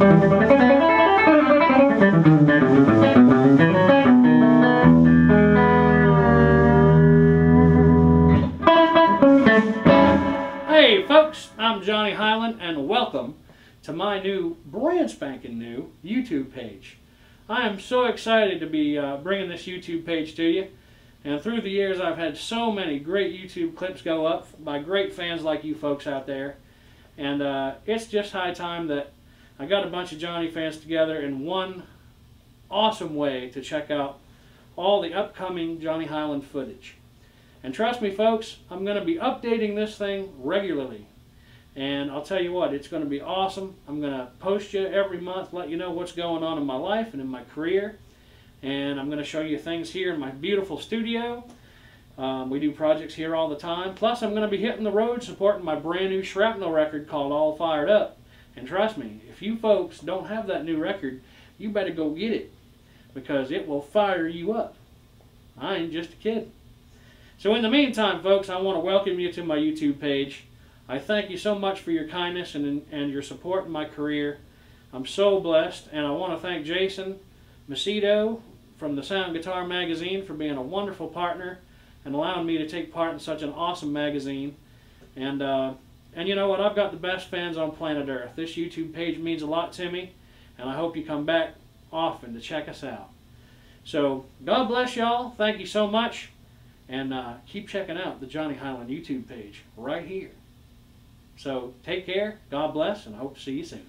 Thank Hey folks, I'm Johnny Hiland and welcome to my new brand spanking new YouTube page. I am so excited to be uh, bringing this YouTube page to you and through the years I've had so many great YouTube clips go up by great fans like you folks out there and uh, it's just high time that I got a bunch of Johnny fans together in one awesome way to check out all the upcoming Johnny Hiland footage. And trust me, folks, I'm going to be updating this thing regularly. And I'll tell you what, it's going to be awesome. I'm going to post you every month, let you know what's going on in my life and in my career. And I'm going to show you things here in my beautiful studio. Um, we do projects here all the time. Plus, I'm going to be hitting the road supporting my brand new shrapnel record called All Fired Up. And trust me, if you folks don't have that new record, you better go get it because it will fire you up. I ain't just a kid. So in the meantime, folks, I want to welcome you to my YouTube page. I thank you so much for your kindness and, and your support in my career. I'm so blessed, and I want to thank Jason Macedo from the Sound Guitar Magazine for being a wonderful partner and allowing me to take part in such an awesome magazine. And uh, and you know what? I've got the best fans on planet Earth. This YouTube page means a lot to me, and I hope you come back often to check us out. So God bless y'all. Thank you so much. And uh, keep checking out the Johnny Hiland YouTube page right here. So take care, God bless, and I hope to see you soon.